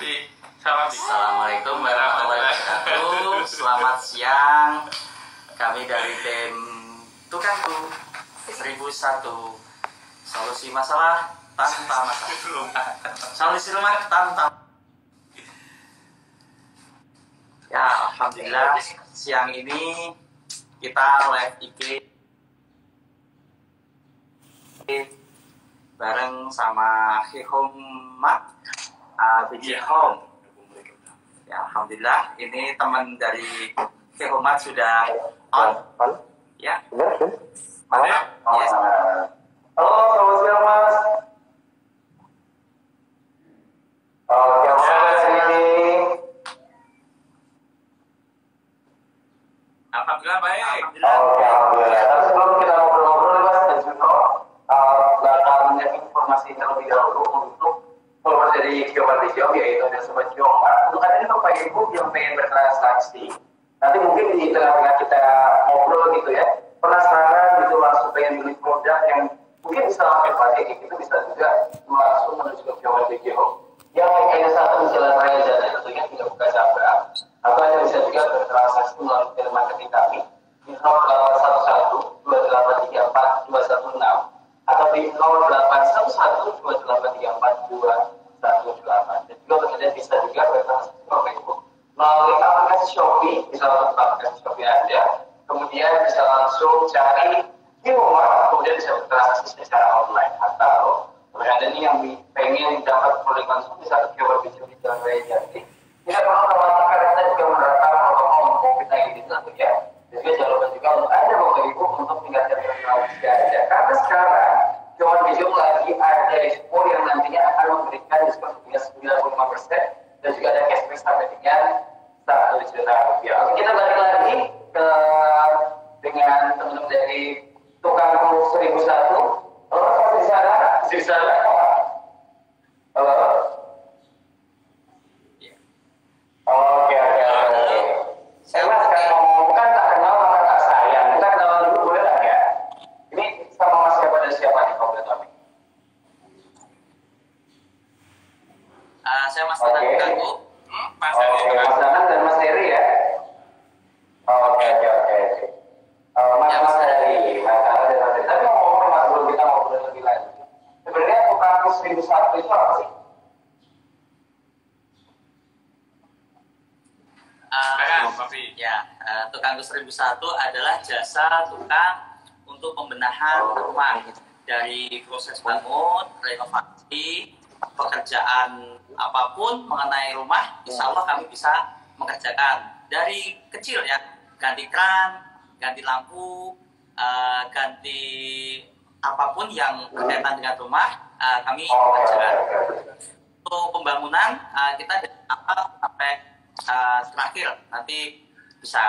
Assalamualaikum warahmatullahi wabarakatuh. Selamat siang. Kami dari tim Tukangku 1001 Solusi masalah tanpa masalah. Solusi rumah tanpa Ya, alhamdulillah siang ini kita live IG bareng sama Hihomat uh, Home. Ya, alhamdulillah ini teman dari Hihomat sudah on. On? Ya, Bener kan? Ada? Yes. Halo, selamat siang mas. Oke, mas hari ini. Alhamdulillah baik. alhamdulillah. Oke, alhamdulillah. Tapi sebelum kita ngobrol-ngobrol nih mas, dan juga uh, bakal menyiapkan informasi terlebih dahulu untuk followers dari Geomar Video, yaitu ada Sobat Geomar. Untuk hari ini Bapak Ibu yang pengen bertransaksi, nanti mungkin di tengah-tengah kita ngobrol gitu ya, penasaran gitu langsung pengen beli produk yang mungkin bisa langsung pakai gitu, bisa juga langsung menuju ke Geomar Video. Yang ada satu di Jalan Raya Jati tentunya tidak buka cabang, atau Anda bisa juga bertransaksi melalui telemarketing kami. di 0811 2834 216 atau di 0811 2834 218 dan juga kalian bisa juga bertransaksi melalui aplikasi Shopee bisa langsung aplikasi Shopee Anda kemudian bisa langsung cari di rumah kemudian bisa bertransaksi secara online. Atau Anda nih yang pengen dapat produk langsung bisa ke keyword video di Jalan Raya. Jati tidak perlu khawatir kita juga menerapkan protokol untuk COVID-19 itu tentunya dan juga jangan lupa juga untuk Anda Bapak Ibu untuk meningkatkan teknologi Anda karena sekarang Jawan Video lagi ada diskon yang nantinya akan memberikan diskon hingga 95% dan juga ada cashback sampai dengan satu juta rupiah. Oke, kita balik lagi ke dengan teman-teman dari tukang seribu satu. Halo, sana, di sana. Halo. Ya. Oke, oke, oke. Saya mas kan ngomong kan tak kenal maka tak sayang. Kita kenalan dulu boleh lah ya. Ini sama mas siapa dan siapa nih kalau boleh tahu? Saya Mas Oke. Tanang Kanggu. Hmm, Mas Oke, Edi. Mas Danang dan Mas Heri ya. Oke, oke, oke. Eh, Mas Ya, Mas Mas. Heri, Mas Danang dan Mas Heri. Tapi ngomong Mas belum kita ngobrol lebih lanjut. Sebenarnya tukang seribu satu itu apa sih? Uh, ya, uh, tukang Gus 1001 adalah jasa tukang untuk pembenahan rumah dari proses bangun, renovasi, pekerjaan apa pun mengenai rumah, insya Allah kami bisa mengerjakan. Dari kecil ya, ganti kran, ganti lampu, uh, ganti apa pun yang berkaitan dengan rumah, uh, kami kerjakan untuk pembangunan uh, kita dari awal sampai terakhir. Nanti bisa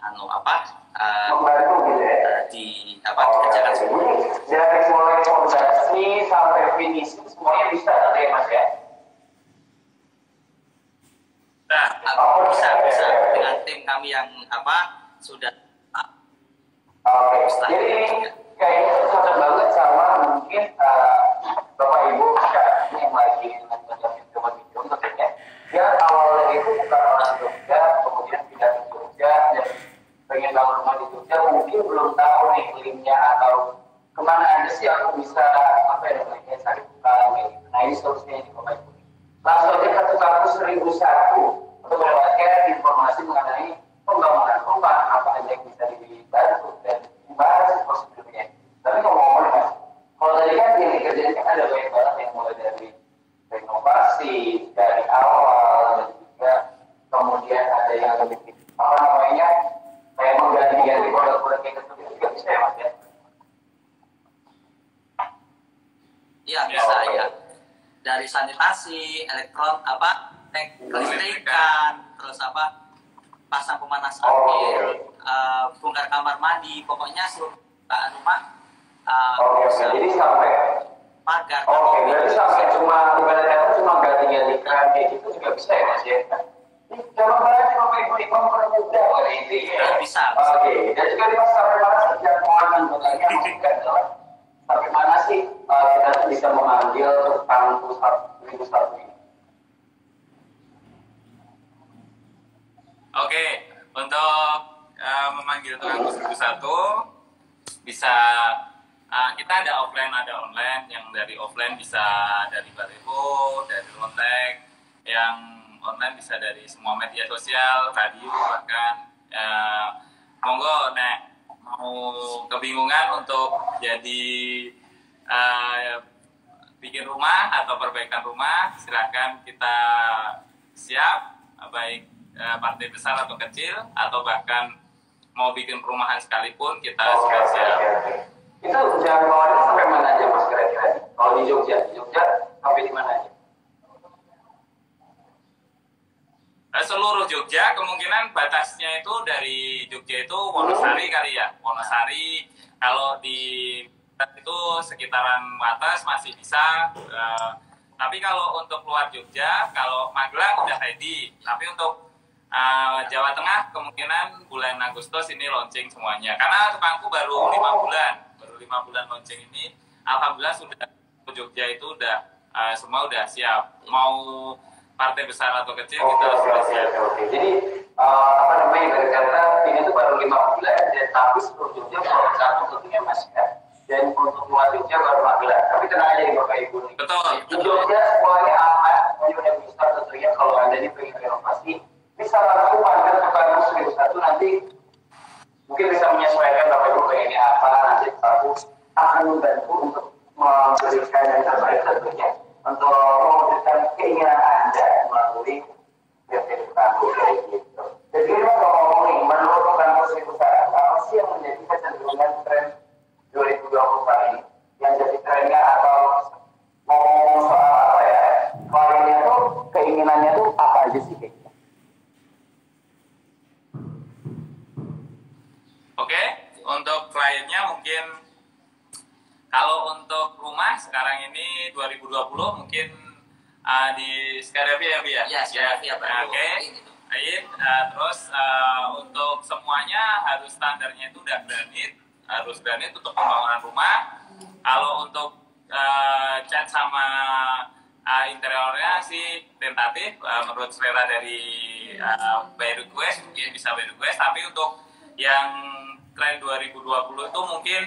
anu apa uh, Membantu gitu ya. uh, di apa dikerjakan semua. Dari mulai fondasi sampai finishing semuanya bisa nanti ya mas ya. Nah, Uh, bisa bisa dengan tim kami yang apa sudah uh, Oke, Setelah jadi juga. kayaknya cocok banget sama mungkin eh, bapak ibu yang lagi video video tentunya. Dia awalnya itu bukan orang Jogja, kemudian pindah ke Jogja dan pengen bangun rumah di Jogja, mungkin belum tahu nih linknya atau ke mana aja sih aku bisa apa ya namanya cari gitu. Nah ini solusinya di bapak ibu. Langsung aja ke tukangku seribu satu untuk mendapatkan informasi mengenai pembangunan rumah apa aja yang bisa dibantu dan sih prosedurnya. Tapi ngomong-ngomong mas, kalau tadi kan yang dikerjain kan ada banyak banget yang mulai dari renovasi dari awal dan juga kemudian ada yang lebih apa namanya? Kayak mengganti-ganti produk-produk yang gitu juga bisa ya mas ya. ya bisa ya dari sanitasi, elektron apa kelistrikan, terus apa pasang pemanas air, uh, bongkar kamar mandi, pokoknya seluruh rumah uh, Oke, oke. bisa Jadi sampai pagar Oke, berarti sampai cuma ibarat kata cuma ganti-ganti keran kayak gitu juga bisa ya mas ya? Bapak ibu imam orang muda pada intinya. Bisa. Oke, dan juga mas sampai mana sih jangkauan anggotanya maksudnya adalah sampai sih kita bisa memanggil tukang satu ribu satu ini? Oke, untuk uh, memanggil tukang seribu satu bisa uh, kita ada offline ada online. Yang dari offline bisa dari baliho, dari lontek. Yang online bisa dari semua media sosial, radio bahkan. Uh, monggo, nek mau kebingungan untuk jadi uh, bikin rumah atau perbaikan rumah, silakan kita siap baik uh, partai besar atau kecil atau bahkan mau bikin perumahan sekalipun kita oke, siap. Itu jangkauannya sampai mana aja mas kira-kira? Kalau di Jogja, di Jogja sampai di mana aja? Eh, seluruh Jogja kemungkinan batasnya itu dari Jogja itu Wonosari kali ya. Wonosari kalau di itu sekitaran batas masih bisa eh, tapi kalau untuk luar Jogja kalau Magelang udah ready. Tapi untuk eh, Jawa Tengah kemungkinan bulan Agustus ini launching semuanya. Karena tukangku baru lima bulan baru lima bulan launching ini. Alhamdulillah sudah Jogja itu udah eh, semua udah siap. Mau partai besar atau kecil Oke, kita oke, sudah oke, oke, oke. Jadi eh, apa namanya berkata ini tuh baru lima bulan dan tapi seluruh Jogja baru satu tentunya mas ya. Dan untuk luar Jogja baru Magelang. Tapi tenang aja nih bapak ibu betul Di Jogja semuanya aman, semuanya udah bisa tentunya kalau anda ini pengen renovasi bisa langsung panggil tukang seribu satu nanti mungkin bisa menyesuaikan bapak ibu pengennya apa nanti aku akan membantu untuk memberikan yang terbaik tentunya untuk mewujudkan keinginan anda melalui PT Tangguh kayak gitu. Jadi kita ngomong nih, menurut tukang seribu satu apa sih yang menjadi kecenderungan tren 2024 ini yang jadi trennya atau ngomong soal apa ya kliennya tuh keinginannya tuh apa aja sih kayak gitu? Oke, untuk kliennya mungkin kalau untuk rumah sekarang ini 2020 mungkin uh, di Skydivia ya, Bi ya? Ya, Skydivia baru Oke. ini tuh. Baik, uh, terus uh, untuk semuanya harus standarnya itu udah granit, harus granit untuk pembangunan rumah. Kalau untuk uh, cat sama uh, interiornya sih tentatif, uh, menurut selera dari uh, by request mungkin bisa by request, tapi untuk yang tren 2020 itu mungkin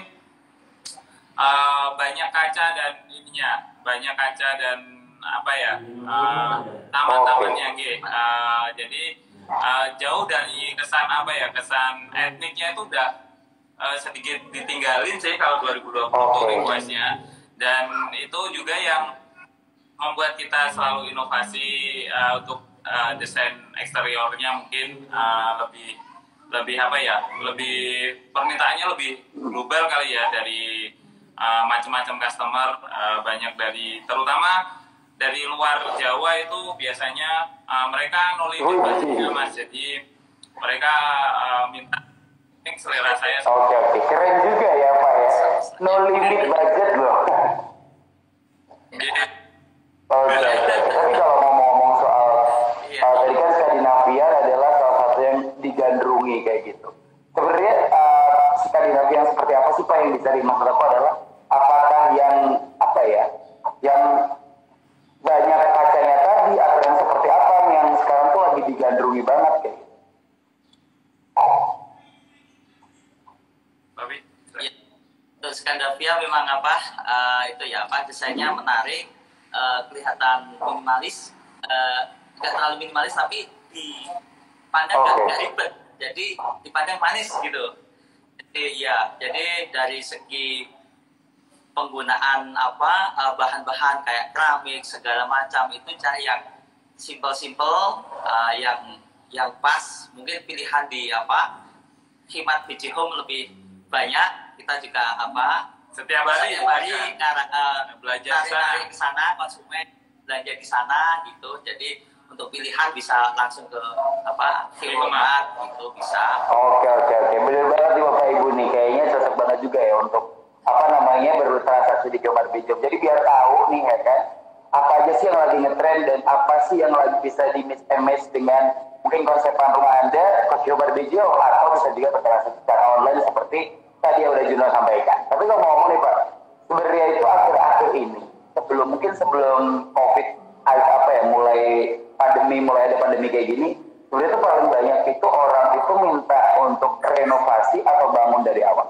uh, banyak kaca dan ininya, banyak kaca dan apa ya uh, taman-tamannya gitu. Uh, jadi uh, jauh dari kesan apa ya kesan etniknya itu udah uh, sedikit ditinggalin sih kalau 2020 Oke. requestnya dan itu juga yang membuat kita selalu inovasi uh, untuk uh, desain eksteriornya mungkin uh, lebih lebih apa ya lebih permintaannya lebih global kali ya dari uh, macam-macam customer uh, banyak dari terutama dari luar Jawa itu biasanya uh, mereka no limit budgetnya mas jadi mereka uh, minta selera saya. Oke oke. Keren juga ya pak ya. No limit budget loh. jadi Oke oke. Tapi kalau ngomong-ngomong soal Iya. uh, tadi kan Skandinavia adalah salah satu yang digandrungi kayak gitu. Sebenarnya uh, Skandinavia yang seperti apa sih pak yang dicari aku adalah apakah yang apa ya yang banyak kacanya tadi atau yang seperti apa yang sekarang tuh lagi digandrungi banget kayak gitu. Babi Ya, untuk Skandinavia memang apa eh, itu ya apa desainnya menarik, eh, kelihatan minimalis, eh, tidak terlalu minimalis tapi dipandang nggak Oke. nggak ribet, jadi dipandang manis gitu. Jadi ya, jadi dari segi penggunaan apa eh, bahan-bahan kayak keramik segala macam itu cari yang simple-simple, eh, yang yang pas, mungkin pilihan di apa Himat Biji Home lebih banyak kita juga apa setiap hari setiap hari karena uh, Belajar narik ke sana konsumen belanja di sana gitu. Jadi untuk pilihan bisa langsung ke apa Hilmat gitu bisa. Oke oke oke, bener banget nih bapak ibu nih, kayaknya cocok banget juga ya untuk apa namanya bertransaksi di Jomar Bijom. Jadi biar tahu nih ya kan, apa aja sih yang lagi ngetrend dan apa sih yang lagi bisa di mix and match dengan mungkin konsepan rumah anda ke Jomar Bijom atau bisa juga bertransaksi secara online seperti tadi yang udah Juno sampaikan. Tapi kalau ngomong nih pak, sebenarnya itu akhir-akhir ini sebelum mungkin sebelum COVID apa ya mulai pandemi mulai ada pandemi kayak gini sebenarnya itu paling banyak itu orang itu minta untuk renovasi atau bangun dari awal.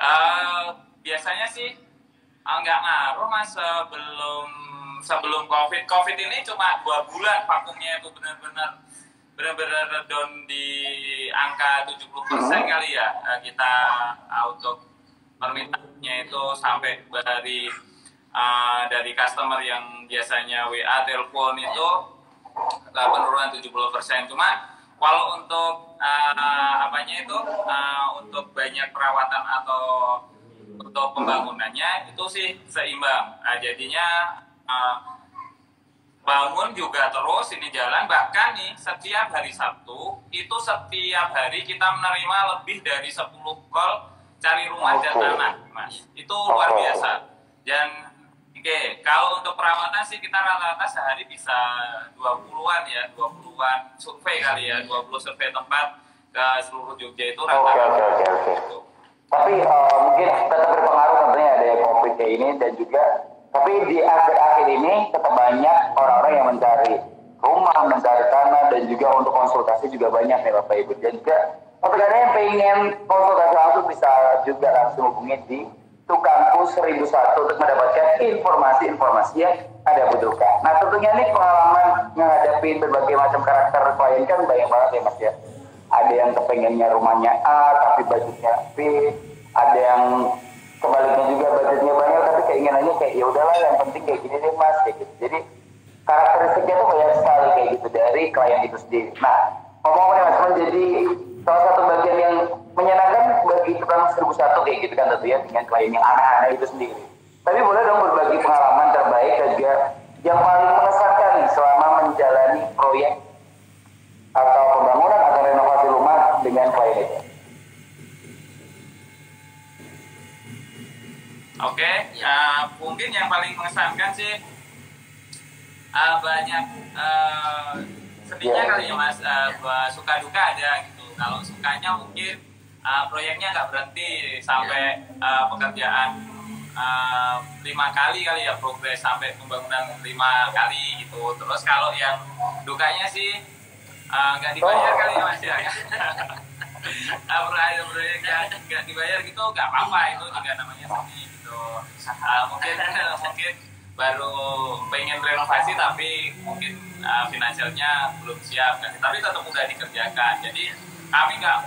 Uh, biasanya sih uh, nggak ngaruh mas sebelum sebelum covid covid ini cuma dua bulan vakumnya itu benar-benar benar-benar down di angka 70% persen Hmm. kali ya. Uh, kita uh, untuk permintaannya itu sampai dari uh, dari customer yang biasanya WA telepon itu uh, penurunan 70% cuma kalau untuk uh, apanya itu uh, untuk banyak perawatan atau untuk pembangunannya itu sih seimbang. Nah, jadinya uh, bangun juga terus ini jalan bahkan nih setiap hari Sabtu itu setiap hari kita menerima lebih dari 10 call cari rumah dan Oke. tanah mas itu luar Oke. biasa dan oke kalau untuk perawatan sih kita rata-rata sehari bisa 20-an ya 20-an survei kali ya 20 survei tempat ke seluruh Jogja itu rata-rata oke oke oke. gitu. Tapi eh, mungkin tetap berpengaruh tentunya ada COVID ini dan juga tapi di akhir-akhir ini tetap banyak orang-orang yang mencari rumah, mencari tanah dan juga untuk konsultasi juga banyak ya Bapak Ibu. Dan juga untuk kalian yang pengen konsultasi langsung bisa juga langsung hubungi di Tukampus 1001 untuk mendapatkan informasi-informasi yang ada butuhkan. Nah tentunya nih pengalaman menghadapi berbagai macam karakter klien kan banyak banget ya Mas ya ada yang kepengennya rumahnya A tapi budgetnya B ada yang kebaliknya juga budgetnya banyak tapi keinginannya kayak ya udahlah yang penting kayak gini deh mas kayak gitu. Jadi karakteristiknya tuh banyak sekali kayak gitu dari klien itu sendiri. Nah ngomong-ngomong mas menjadi salah satu bagian yang menyenangkan bagi tukang seribu satu kayak gitu kan tentunya dengan klien yang aneh-aneh itu sendiri. Tapi boleh dong berbagi pengalaman terbaik juga yang paling mengesankan selama menjalani proyek atau pembangunan atau renovasi rumah dengan klien itu. Oke, ya mungkin yang paling mengesankan sih uh, banyak uh, sedihnya Ya. kali ya mas, uh, suka duka ada gitu. Kalau sukanya mungkin uh, proyeknya nggak berhenti sampai uh, pekerjaan uh, lima kali kali ya progres sampai pembangunan lima kali gitu. Terus kalau yang dukanya sih uh, nggak dibayar Oh. kali ya mas ya. Ah, proyek nggak dibayar gitu nggak apa-apa itu juga namanya sedih gitu Ah, mungkin mungkin baru pengen renovasi tapi mungkin ah, finansialnya belum siap. Kan tapi tetap udah dikerjakan. Jadi kami nggak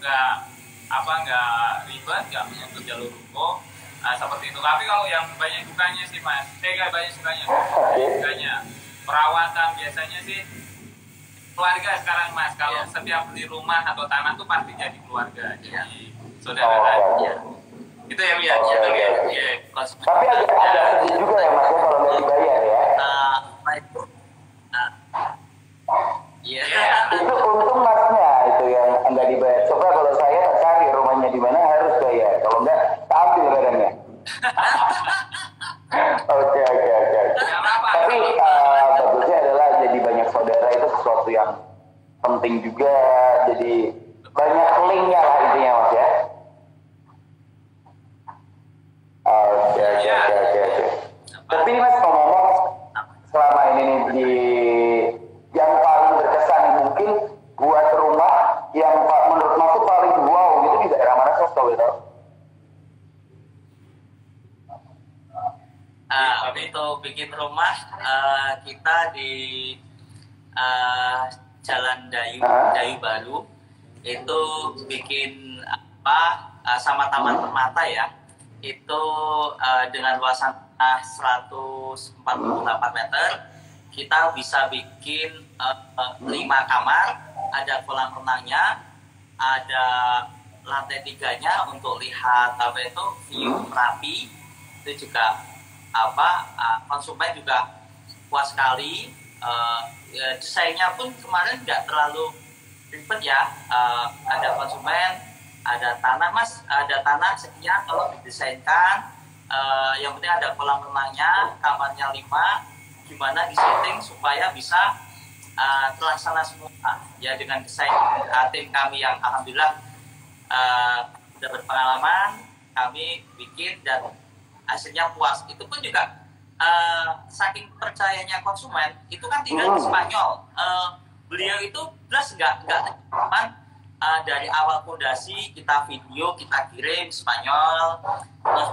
nggak apa nggak ribet nggak menuntut jalur hukum. Ah, seperti itu. Tapi kalau yang banyak dukanya sih mas. Eh nggak banyak sukanya. Dukanya perawatan biasanya sih keluarga sekarang mas. Kalau Iya. setiap beli rumah atau tanah tuh pasti jadi keluarga. Jadi Oh, saudara ya itu ya Iya, Mas? iya, Oke, iya. oke. konsumen Tapi agak agak sedih juga ya mas ya kalau nggak dibayar ya. Eh, apa itu Ah. iya Iya. Itu untung masnya itu yang nggak dibayar. Coba kalau saya cari rumahnya di mana harus bayar. Kalau nggak, tak ambil barangnya. Oke oke oke. Tapi eh, bagusnya adalah jadi banyak saudara itu sesuatu yang penting juga. Jadi banyak linknya lah intinya mas ya. Oke oke Iya. oke oke oke. Tapi ini mas ngomong selama ini nih di yang paling berkesan nih, mungkin buat rumah yang pak menurut mas tuh paling wow gitu di daerah mana sih tahu itu? Ah, untuk bikin rumah eh, kita di eh, Jalan Dayu Ah. Dayu Baru itu bikin apa eh, sama Permata ya. Itu eh, dengan luasan tanah 148 meter kita bisa bikin eh, lima kamar. Ada kolam renangnya ada lantai tiganya untuk lihat apa itu view Merapi itu juga apa uh, konsumen juga puas sekali. Uh, ya, desainnya pun kemarin nggak terlalu ribet ya. Uh, ada konsumen ada tanah mas. Ada tanah sekian kalau didesainkan. Uh, yang penting ada kolam renangnya kamarnya lima. Gimana disetting supaya bisa uh, terlaksana semua. Ya dengan desain uh, tim kami yang alhamdulillah uh, sudah berpengalaman kami bikin dan hasilnya puas. Itu pun juga uh, saking percayanya konsumen itu kan tinggal di Hmm. Spanyol. Uh, beliau itu plus nggak nggak uh, dari awal fondasi kita video kita kirim Spanyol terus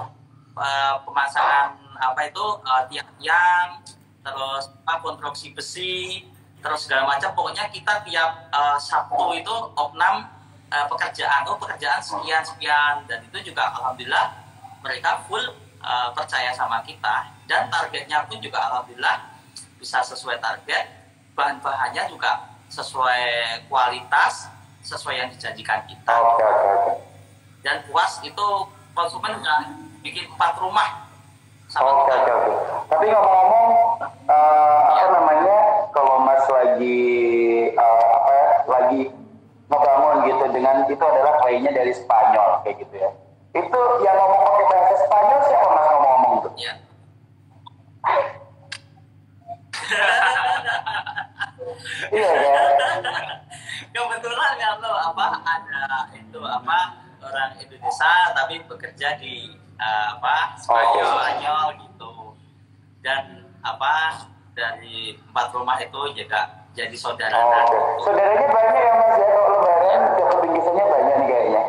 uh, pemasangan apa itu uh, tiang-tiang terus apa konstruksi besi terus segala macam. Pokoknya kita tiap uh, Sabtu itu opnam uh, pekerjaan oh pekerjaan sekian sekian. Dan itu juga alhamdulillah mereka full uh, percaya sama kita. Dan targetnya pun juga alhamdulillah bisa sesuai target. Bahan-bahannya juga sesuai kualitas sesuai yang dijanjikan kita dan puas itu konsumen udah bikin empat rumah sama Oke oke oke. Tapi ngomong-ngomong, eh, apa Iya. namanya, kalau Mas lagi eh, apa ya, lagi ngebangun gitu dengan itu adalah kliennya dari Spanyol kayak gitu ya. Itu yang ngomong pakai bahasa Spanyol siapa Mas ngomong-ngomong tuh? Iya. Iya kan? kebetulan kalau apa ada itu apa orang Indonesia tapi bekerja di eh, apa Spanyol, Oh. Spanyol gitu dan apa dari empat rumah itu juga jadi saudara Oh, Oke. Saudaranya banyak ya Mas ya kalau lebaran dapat bingkisannya banyak nih kayaknya.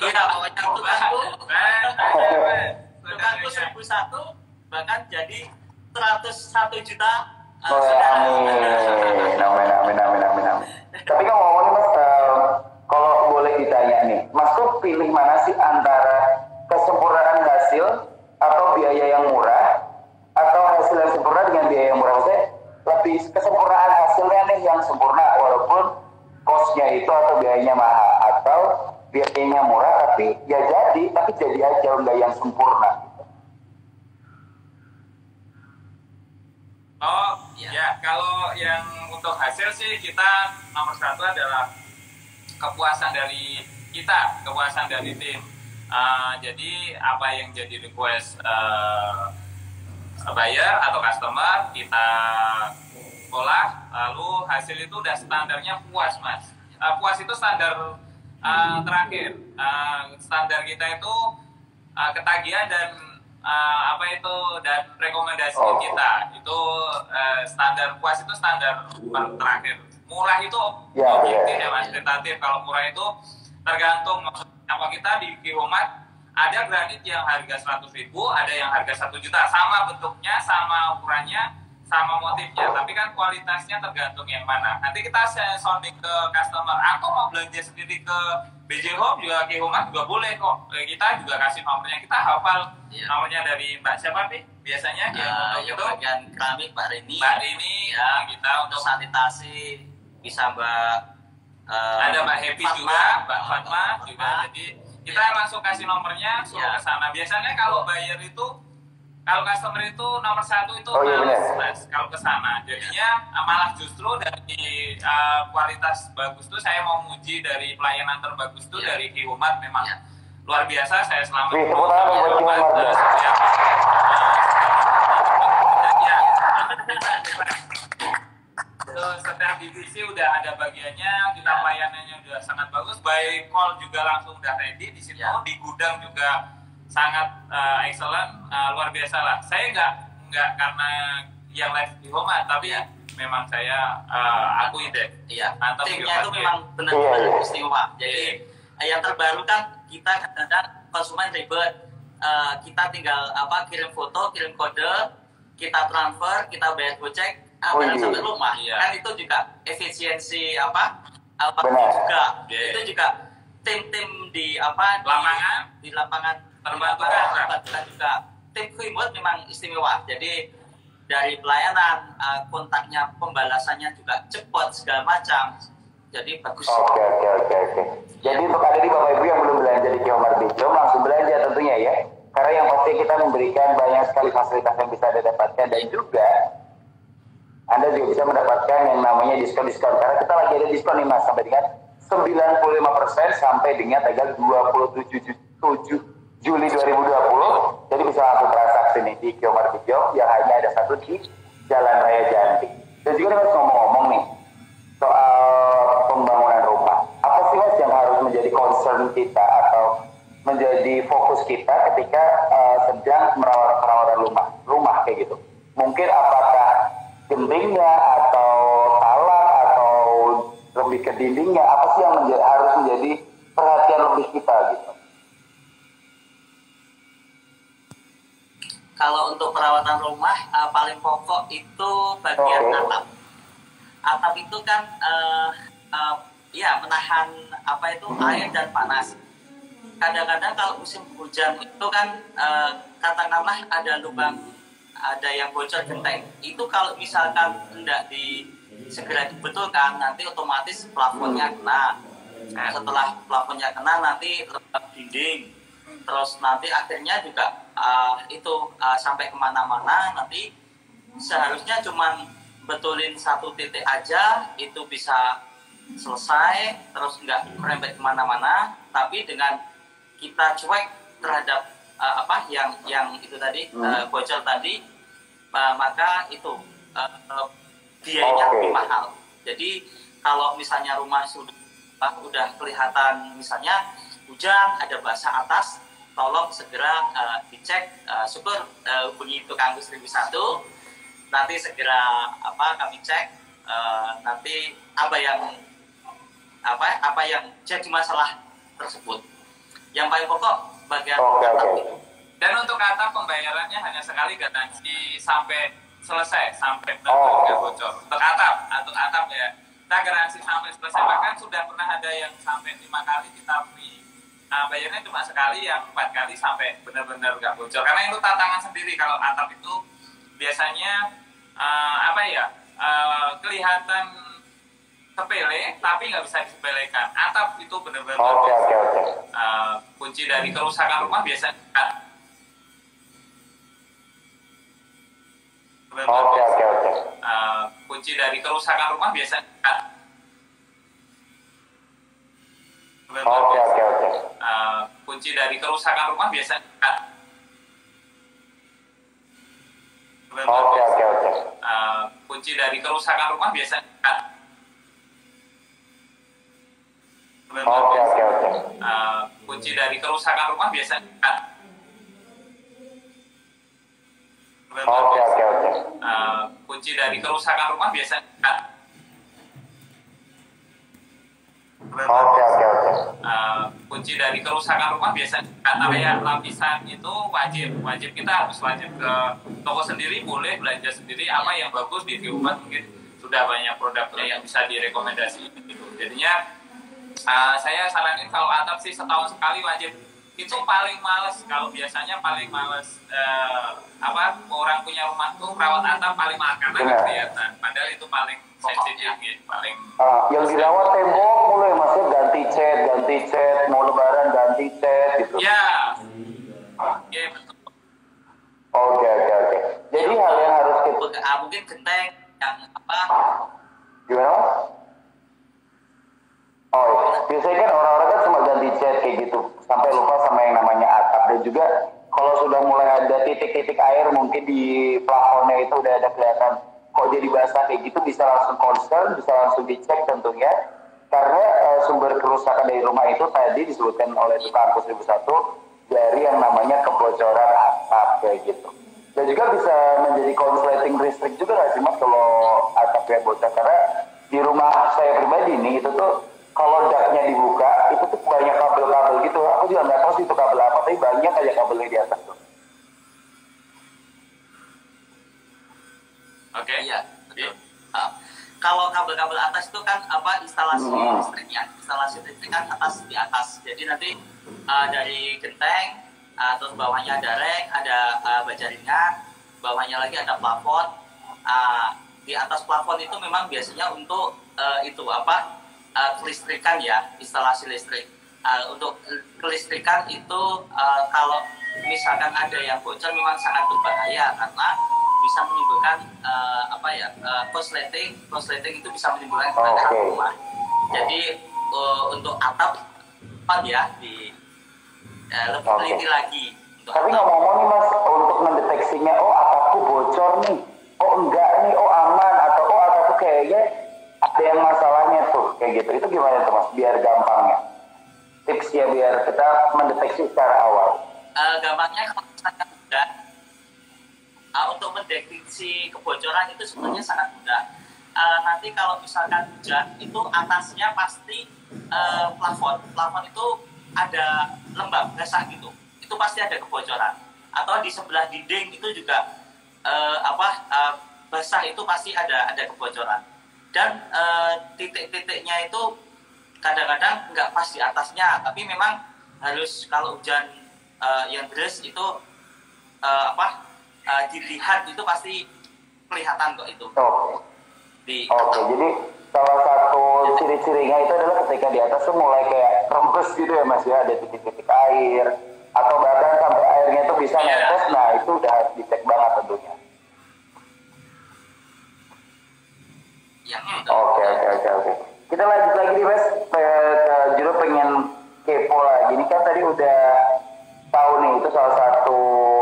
iya pokoknya tukangku tukangku seribu satu bahkan jadi seratus satu juta Oh, amin, amin, amin, amin, amin, amin. Tapi kalau ngomongin mas, eh, kalau boleh ditanya nih, mas tuh pilih mana sih antara kesempurnaan hasil atau biaya yang murah, atau hasil yang sempurna dengan biaya yang murah? Maksudnya lebih kesempurnaan hasilnya nih yang sempurna, walaupun costnya itu atau biayanya mahal, atau biayanya murah tapi ya jadi, tapi jadi aja enggak yang sempurna. Oh, Ya. ya. Kalau yang untuk hasil sih kita nomor satu adalah kepuasan dari kita, kepuasan dari tim. Uh, jadi apa yang jadi request uh, buyer atau customer kita olah, lalu hasil itu udah standarnya puas mas. Uh, puas itu standar uh, terakhir. Uh, standar kita itu uh, ketagihan dan uh, apa itu dan rekomendasi Oh. kita. Itu uh, standar puas itu standar terakhir. Murah itu Ya, objektif ya. ya mas. Tentatif kalau murah itu tergantung maksudnya apa kita di Kihomat. Ada granit yang harga 100 ribu ada yang harga satu juta. Sama bentuknya sama ukurannya sama motifnya tapi kan kualitasnya tergantung yang mana nanti kita sounding ke customer aku mau belanja sendiri ke BJ Home juga ke Home juga boleh kok Eh, kita juga kasih nomornya kita hafal Iya. nomornya dari Mbak siapa nih biasanya yang Eh, untuk itu bagian keramik Mbak Rini Mbak Rini ya kita untuk sanitasi bisa Mbak eh, ada Mbak Happy Fatma. juga, Mbak Fatma juga. Fatma. Jadi kita langsung kasih nomornya, suruh Ya. ke sana. Biasanya kalau buyer itu, kalau customer itu nomor satu itu Oh, iya, males, benar. Mas, kalau ke sana. Jadinya uh, malah justru dari uh, kualitas bagus tuh saya mau muji dari pelayanan terbagus tuh Ya. dari Kihumat memang Ya. luar biasa. Saya Kihumat, uh, ya. setiap, uh, ya. Setiap divisi udah ada bagiannya, kita pelayanannya udah sangat bagus. By call juga langsung udah ready di situ, Ya. di gudang juga sangat uh, excellent, uh, luar biasa lah. Saya nggak nggak karena yang live di Homa, tapi Ya. memang saya uh, akui deh. Iya, Mantap, timnya itu memang benar-benar istimewa. Jadi eh, yang terbaru kan kita kadang-kadang konsumen ribet. Eh, kita tinggal apa kirim foto, kirim kode, kita transfer, kita bayar gocek, ah, Oh, barang iya. sampai rumah. Iya. Kan itu juga efisiensi apa? Apa Benar. juga. Iya. Itu juga tim-tim di apa di Lapangan. di lapangan di kan, Pak? terbantu juga. Tim Quimut memang istimewa. Jadi dari pelayanan eh, kontaknya pembalasannya juga cepat segala macam jadi bagus Oke oke oke oke. Jadi untuk ada di bapak ibu yang belum belanja di Kiomar Bijom langsung belanja tentunya ya. Karena yang pasti kita memberikan banyak sekali fasilitas yang bisa anda dapatkan dan juga anda juga bisa mendapatkan yang namanya diskon-diskon karena kita lagi ada diskon nih mas sampai dengan 95% sampai dengan tanggal 27 Ju- 7 Juli 2020. Jadi bisa langsung transaksi nih di Kiomar Bijom yang hanya ada satu di Jalan Raya Janti. Dan juga mas ngomong-ngomong nih soal pembangunan rumah. Apa sih mas yang harus menjadi concern kita atau menjadi fokus kita ketika uh, sedang merawat perawatan rumah kayak gitu. Mungkin apakah gentingnya atau talang atau lebih ke dindingnya apa sih yang menjadi, harus menjadi perhatian lebih kita gitu. Kalau untuk perawatan rumah uh, paling pokok itu bagian Oke. atap. Atap itu kan uh, uh, ya menahan apa itu air dan panas. Kadang-kadang kalau musim hujan itu kan uh, katakanlah ada lubang ada yang bocor genteng. Itu kalau misalkan tidak di segera dibetulkan nanti otomatis plafonnya kena. Nah, setelah plafonnya kena nanti lembab dinding terus nanti akhirnya juga uh, itu uh, sampai ke mana-mana nanti seharusnya cuman betulin satu titik aja itu bisa selesai terus nggak merembet ke mana-mana tapi dengan kita cuek terhadap uh, apa yang yang itu tadi uh, bocor tadi uh, maka itu uh, uh, biayanya lebih mahal. Jadi kalau misalnya rumah sudah uh, udah kelihatan misalnya hujan ada basah atas tolong segera uh, dicek uh, syukur uh, hubungi tukang Gus 1001 nanti segera apa kami cek uh, nanti apa yang apa apa yang jadi masalah tersebut yang paling pokok bagian oke. itu. Dan untuk atap pembayarannya hanya sekali garansi sampai selesai sampai Oh. benar-benar nggak bocor. Untuk atap, untuk atap ya. Kita garansi sampai selesai bahkan sudah pernah ada yang sampai lima kali kita free. Nah, bayarnya cuma sekali yang empat kali sampai benar-benar nggak bocor. Karena itu tantangan sendiri kalau atap itu biasanya eh, apa ya eh, kelihatan sepele tapi nggak bisa disepelekan. Atap itu benar-benar Oke oke oke. eh, kunci dari kerusakan rumah biasanya Oke oke oke. Eh, kunci dari kerusakan rumah biasanya Oke oke oke. Eh, kunci dari kerusakan rumah biasanya Oke oke oke. Eh, kunci dari kerusakan rumah biasanya Oke oke oke. Eh, kunci dari kerusakan rumah biasanya Oke oke oke. Kunci dari kerusakan rumah biasanya Oke oke oke. Eh, kunci dari kerusakan rumah biasanya area lapisan itu wajib. Wajib kita harus wajib ke toko sendiri boleh belanja sendiri. Apa yang bagus di rumah mungkin sudah banyak produknya yang bisa direkomendasi gitu. jadinya eh, saya saranin kalau atap sih setahun sekali wajib. Itu paling males. Kalau biasanya paling males eh, apa orang punya rumah tuh perawat atap paling mahal karena kelihatan. Padahal itu paling sensitif gitu paling Ah, yang dirawat tembok mulai maksudnya ganti cat, ganti cat, mau lebaran ganti cat gitu. ya Oke, betul. Oke oke oke. Jadi hal yang harus kita Ah, mungkin genteng yang apa gimana? Oh, iya. biasanya kan orang-orang kan cuma ganti cat kayak gitu, sampai lupa sama yang namanya atap dan juga kalau sudah mulai ada titik-titik air mungkin di plafonnya itu udah ada kelihatan kok jadi basah kayak gitu bisa langsung concern, bisa langsung dicek tentunya karena eh, sumber kerusakan dari rumah itu tadi disebutkan oleh tukang Pus 1001 dari yang namanya kebocoran atap kayak gitu. Dan juga bisa menjadi konsleting listrik juga nggak sih mas kalau atapnya bocor karena di rumah saya pribadi nih itu tuh kalau daknya dibuka itu tuh banyak kabel-kabel gitu. Aku juga nggak tahu sih itu kabel apa tapi banyak aja kabelnya di atas tuh. Oke. Iya, betul. Ah, kalau kabel-kabel atas itu kan apa instalasi Hmm. listriknya, instalasi listrik kan atas di atas. Jadi nanti ah, dari genteng, ah, terus bawahnya ada rek, ada ah, baja ringan, bawahnya lagi ada plafon. Ah, di atas plafon itu memang biasanya untuk eh, itu apa ah, kelistrikan ya, instalasi listrik. Ah, untuk kelistrikan itu ah, kalau misalkan ada yang bocor memang sangat berbahaya karena bisa menimbulkan eh, apa ya uh, korsleting korsleting itu bisa menimbulkan kebakaran Oke. rumah jadi eh, untuk atap apa ya di eh, lebih Oke. teliti lagi untuk Tapi ngomong-ngomong nih mas untuk mendeteksinya oh atapku bocor nih, oh enggak nih, oh aman atau oh atapku kayaknya ada yang masalahnya tuh kayak gitu. Itu gimana tuh mas? Biar gampangnya tipsnya biar kita mendeteksi secara awal. Eh, gampangnya kalau misalnya udah uh, untuk mendeteksi kebocoran itu sebenarnya sangat mudah. Uh, nanti kalau misalkan hujan itu atasnya pasti uh, plafon, plafon itu ada lembab basah gitu, itu pasti ada kebocoran. Atau di sebelah dinding itu juga uh, apa uh, basah itu pasti ada ada kebocoran. Dan uh, titik-titiknya itu kadang-kadang nggak pas di atasnya, tapi memang harus kalau hujan uh, yang deras itu uh, apa uh, dilihat itu pasti kelihatan kok itu. Oke. Di Oke, jadi salah satu ciri-cirinya itu adalah ketika di atas tuh mulai kayak rembes gitu ya mas ya, ada titik-titik air atau bahkan sampai airnya itu bisa Iya. netes, nah itu udah harus dicek banget tentunya. itu. Oke oke oke oke. Kita lanjut lagi nih mas ke, pengen kepo lagi. Ini kan tadi udah tahu nih itu salah satu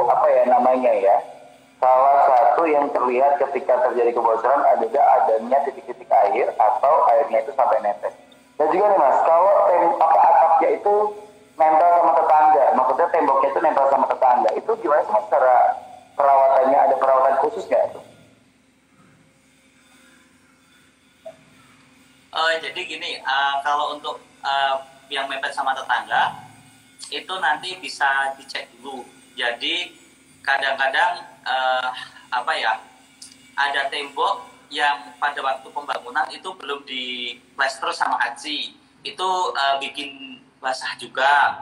apa ya namanya ya. Salah satu yang terlihat ketika terjadi kebocoran adalah adanya titik-titik air atau airnya itu sampai netes. Dan juga nih mas, kalau tem apa atapnya itu nempel sama tetangga, maksudnya temboknya itu nempel sama tetangga, itu gimana sih mas cara perawatannya? Ada perawatan khusus nggak tuh? Eh, jadi gini, eh, kalau untuk eh, yang mepet sama tetangga itu nanti bisa dicek dulu. Jadi kadang-kadang eh, apa ya ada tembok yang pada waktu pembangunan itu belum di plester sama aci itu eh, bikin basah juga.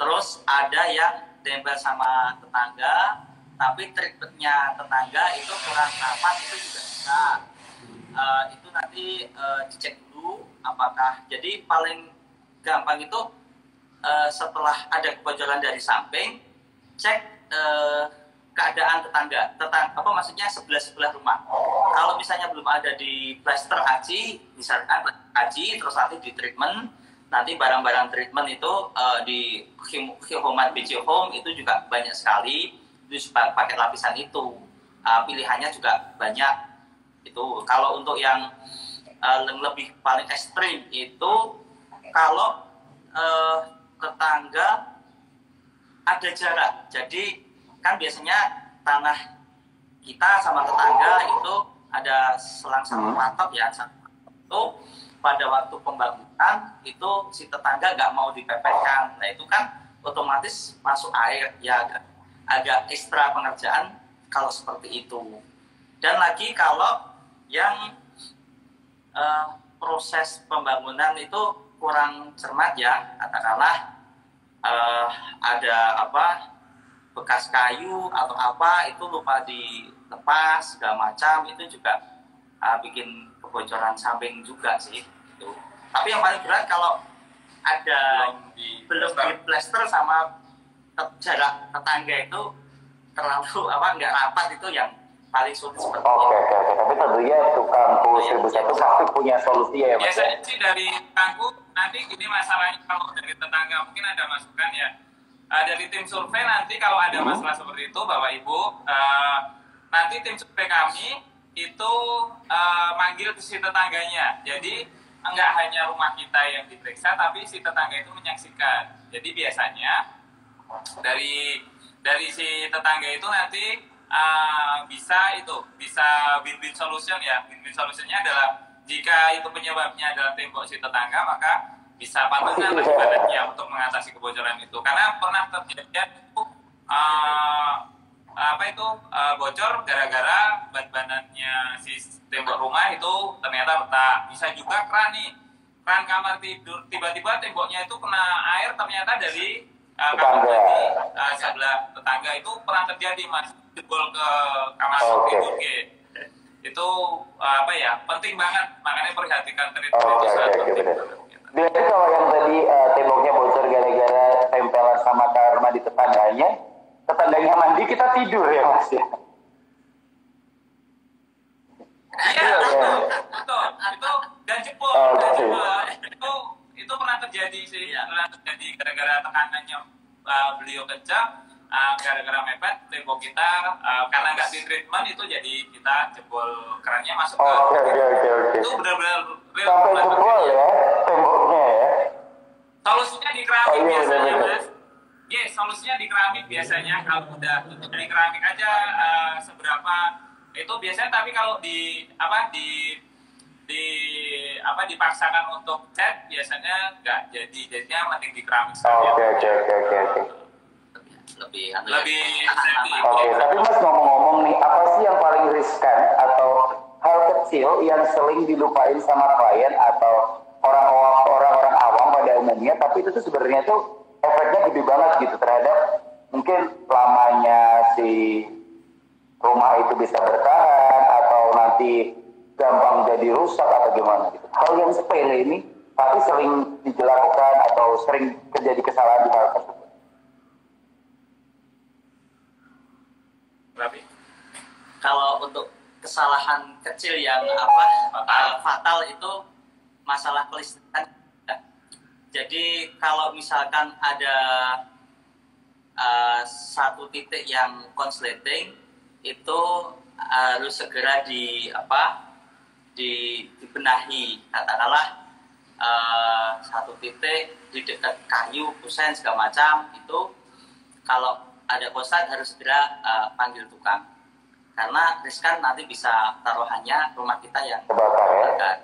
Terus ada yang tempel sama tetangga tapi treatmentnya tetangga itu kurang rapat itu juga bisa. Eh, itu nanti eh, dicek dulu apakah jadi paling gampang itu eh, setelah ada kebocoran dari samping cek eh, keadaan tetangga tetang apa maksudnya sebelah sebelah rumah. Kalau misalnya belum ada di plaster aci misalkan aci terus nanti di treatment nanti barang-barang treatment itu eh, di Homan BC Home itu juga banyak sekali itu pakai lapisan itu. Eh, pilihannya juga banyak. Itu kalau untuk yang yang lebih paling ekstrim itu kalau tetangga ada jarak. Jadi kan biasanya tanah kita sama tetangga itu ada selang satu Hmm. patok ya itu pada waktu pembangunan itu si tetangga nggak mau dipepetkan nah itu kan otomatis masuk air ya agak, agak ekstra pengerjaan kalau seperti itu. Dan lagi kalau yang eh, proses pembangunan itu kurang cermat ya katakanlah eh, ada apa bekas kayu atau apa itu lupa dilepas segala macam itu juga eh, bikin kebocoran samping juga sih itu tapi yang paling berat kalau ada belum di belum di plaster sama jarak tetangga itu terlalu apa nggak rapat itu yang paling sulit seperti Oke itu. oke oke. Tapi tentunya tukang pul seribu satu pasti punya solusi ya mas. ya? biasanya sih dari tangku nanti gini masalahnya kalau dari tetangga mungkin ada masukan ya. Eh, dari tim survei nanti kalau ada masalah seperti itu bapak ibu eh, nanti tim survei kami itu eh, manggil si tetangganya. Jadi enggak hanya rumah kita yang diperiksa tapi si tetangga itu menyaksikan. Jadi biasanya dari dari si tetangga itu nanti uh, bisa itu bisa win-win solution ya. Win-win solutionnya adalah jika itu penyebabnya adalah tembok si tetangga maka bisa patungan lah ibaratnya untuk mengatasi kebocoran itu. Karena pernah terjadi uh, apa itu uh, bocor gara-gara ban-banannya si tembok rumah itu ternyata retak. Bisa juga keran nih keran kamar tidur tiba-tiba temboknya itu kena air ternyata dari uh, kamar mandi uh, sebelah tetangga itu pernah terjadi mas. Jebol ke kamar Oke. tidur gitu. Itu uh, apa ya penting banget makanya perhatikan treatment Oke, itu oke, sangat oke, penting benar. Berarti kalau yang tadi eh, temboknya bocor gara-gara tempelan sama kamar mandi tetangganya, tetangganya mandi kita tidur ya mas ya. Iya, Iya, betul, iya. betul. Itu dan jebol, Oke. dan jebol. Itu itu pernah terjadi sih, pernah terjadi gara-gara tekanannya uh, beliau kencang, uh, gara-gara mepet tembok kita uh, karena nggak di treatment itu jadi kita jebol kerannya masuk ke Oke oke oke oke. itu benar-benar real Sampai jebol ya temboknya ya. Solusinya di keramik Oh, iya, biasanya benar-benar. mas. ya solusinya di keramik biasanya kalau udah di keramik aja uh, seberapa itu biasanya tapi kalau di apa di di apa dipaksakan untuk cat biasanya nggak jadi jadinya mending di keramik Oke oke oke oke oke. Lebih anu ya. lebih Oke, tapi Mas ngomong-ngomong nih, apa sih yang paling riskan atau hal kecil yang sering dilupain sama klien atau orang-orang orang-orang awam pada umumnya, tapi itu tuh sebenarnya tuh efeknya gede banget gitu terhadap mungkin lamanya si rumah itu bisa bertahan atau nanti gampang jadi rusak atau gimana gitu. Hal yang sepele ini tapi sering dilakukan atau sering terjadi kesalahan di hal tersebut. Berapa? kalau untuk kesalahan kecil yang apa Fatal. fatal itu masalah kelistrikan. Jadi kalau misalkan ada uh, satu titik yang konsleting itu harus segera di apa di dibenahi. Katakanlah uh, satu titik di dekat kayu kusen segala macam itu kalau ada konslet harus segera uh, panggil tukang karena riskan nanti bisa taruhannya rumah kita yang Kebakar ya. terbakar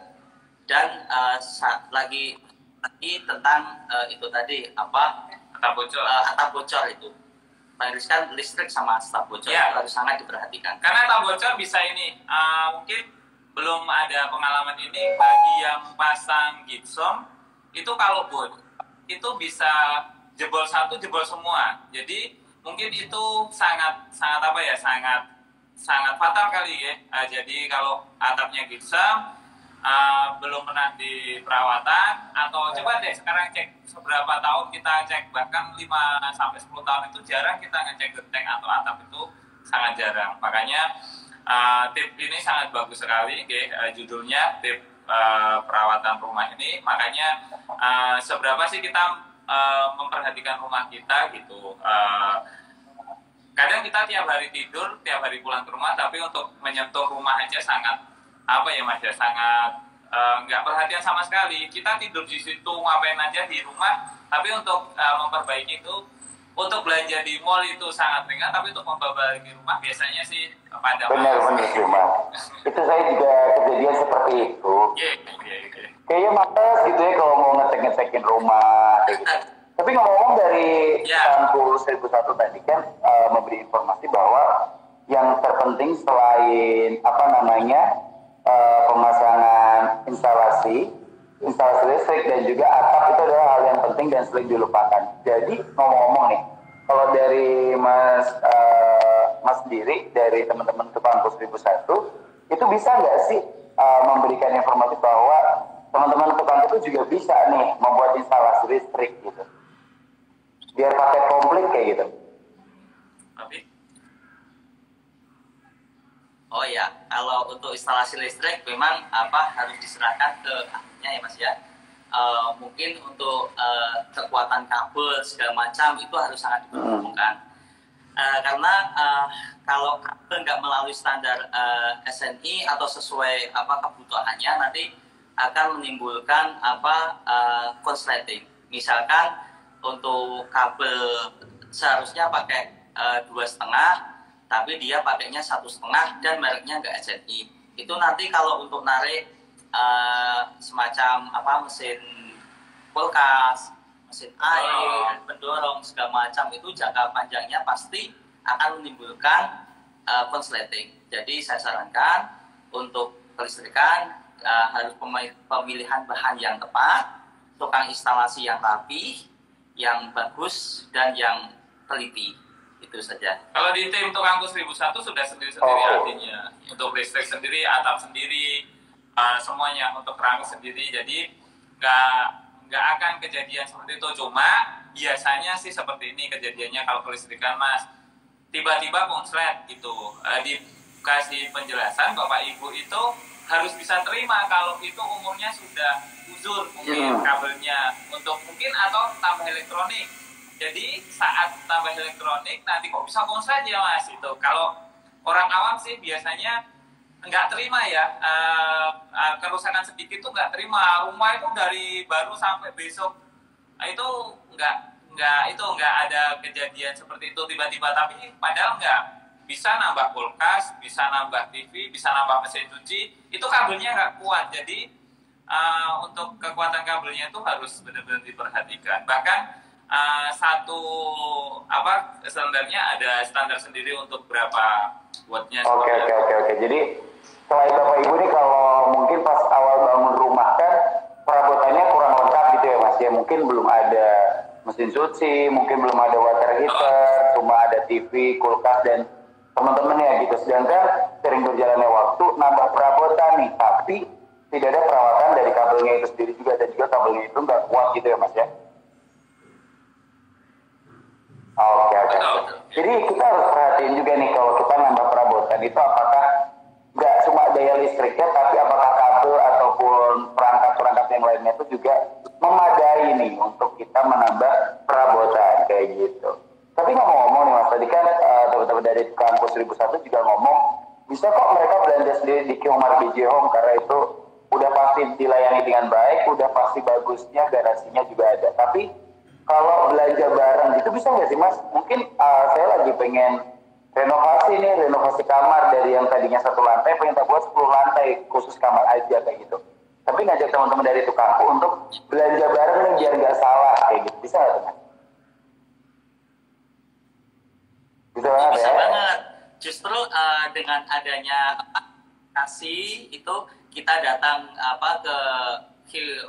dan uh, sa- lagi lagi tentang uh, itu tadi apa Atap bocor. uh, atap bocor itu paling riskan listrik sama atap bocor itu harus sangat diperhatikan Karena atap bocor bisa ini, uh, mungkin belum ada pengalaman ini bagi yang pasang gypsum itu kalau bocor itu bisa jebol satu jebol semua. Jadi mungkin itu sangat sangat apa ya sangat sangat fatal kali ya. Uh, jadi kalau atapnya gypsum uh, belum pernah di perawatan atau coba deh sekarang cek seberapa tahun kita cek bahkan 5 sampai 10 tahun itu jarang kita ngecek genteng atau atap itu sangat jarang. Makanya uh, tip ini sangat bagus sekali, oke, uh, judulnya tip uh, perawatan rumah ini. Makanya uh, seberapa sih kita uh, memperhatikan rumah kita gitu. Uh, kadang kita tiap hari tidur, tiap hari pulang ke rumah, tapi untuk menyentuh rumah aja sangat apa ya mas ya sangat eh, nggak perhatian sama sekali. Kita tidur di situ ngapain aja di rumah, tapi untuk eh, memperbaiki itu untuk belanja di mall itu sangat ringan, tapi untuk memperbaiki rumah biasanya sih pada Benar benar Mas. Itu saya juga kejadian seperti itu. Iya, iya, iya. Kayaknya males gitu ya kalau mau ngecek-ngecekin rumah kayak gitu. Tapi ngomong-ngomong dari Ya. Sankul 1001 tadi kan eh, memberi informasi bahwa yang terpenting selain apa namanya eh, pemasangan instalasi, instalasi listrik dan juga atap itu adalah hal yang penting dan sering dilupakan. Jadi ngomong-ngomong nih, kalau dari Mas eh, Mas sendiri dari teman-teman tukang pos 1001 itu bisa nggak sih eh, memberikan informasi bahwa teman-teman tukang itu juga bisa nih membuat instalasi listrik gitu biar pakai komplit kayak gitu Tapi Oh ya, kalau untuk instalasi listrik memang apa harus diserahkan ke ahlinya ya Mas ya. Eh, mungkin untuk eh, kekuatan kabel segala macam itu harus sangat diperhitungkan. Eh, karena eh, kalau kabel nggak melalui standar eh, SNI atau sesuai apa kebutuhannya nanti akan menimbulkan apa eh, konsleting. Misalkan untuk kabel seharusnya pakai eh, dua setengah tapi dia pakainya satu setengah dan mereknya nggak SNI itu nanti kalau untuk narik eh, semacam apa mesin kulkas mesin air pendorong. segala macam itu jangka panjangnya pasti akan menimbulkan eh, konsleting. Jadi saya sarankan untuk kelistrikan eh, harus pemi- pemilihan bahan yang tepat tukang instalasi yang rapi yang bagus dan yang teliti itu saja Kalau di tim tukang kus 1001 sudah sendiri-sendiri Oh. artinya. Untuk listrik sendiri, atap sendiri, uh, semuanya untuk keramik sendiri. Jadi nggak nggak akan kejadian seperti itu. Cuma biasanya sih seperti ini kejadiannya kalau kelistrikan mas. Tiba-tiba konslet gitu. Uh, dikasih penjelasan bapak ibu itu harus bisa terima kalau itu umurnya sudah uzur mungkin Hmm. kabelnya. Untuk mungkin atau tambah elektronik. Jadi saat tambah elektronik nanti kok bisa konslet ya mas itu kalau orang awam sih biasanya nggak terima ya. Eh, eh, kerusakan sedikit tuh nggak terima. Rumah itu dari baru sampai besok Nah, itu nggak nggak itu nggak ada kejadian seperti itu tiba-tiba. Tapi padahal nggak bisa nambah kulkas, bisa nambah TV, bisa nambah mesin cuci, itu kabelnya nggak kuat. Jadi uh, untuk kekuatan kabelnya itu harus benar-benar diperhatikan. Bahkan uh, satu apa standarnya ada standar sendiri untuk berapa wattnya. Oke oke oke oke. Jadi selain bapak ibu nih kalau mungkin pas awal bangun rumah kan perabotannya kurang lengkap gitu ya mas ya. Mungkin belum ada mesin cuci, mungkin belum ada water heater, cuma ada TV, kulkas dan teman-temannya gitu. Sedangkan sering berjalannya waktu nambah perabotan nih, tapi tidak ada perawatan dari kabelnya itu sendiri juga dan juga kabelnya itu nggak kuat gitu ya mas ya. Oke oke. Jadi kita harus perhatiin juga nih kalau kita nambah perabotan itu apakah nggak cuma daya listriknya tapi apakah kabel ataupun perangkat-perangkat yang lainnya itu juga memadai nih untuk kita menambah perabotan kayak gitu. Tapi ngomong-ngomong nih mas, tadi kan teman-teman dari kampus 1001 juga ngomong bisa kok mereka belanja sendiri di Kiomar BJ Home karena itu udah pasti dilayani dengan baik, udah pasti bagusnya, garasinya juga ada. Tapi kalau belanja barang gitu bisa nggak sih mas? Mungkin uh, saya lagi pengen renovasi nih, renovasi kamar dari yang tadinya satu lantai, pengen tak buat 10 lantai khusus kamar aja kayak gitu. Tapi ngajak teman-teman dari tukangku untuk belanja barang nih biar nggak salah kayak gitu. Bisa nggak mas? Bisa banget bisa ya? banget. Justru uh, dengan adanya aplikasi itu kita datang apa ke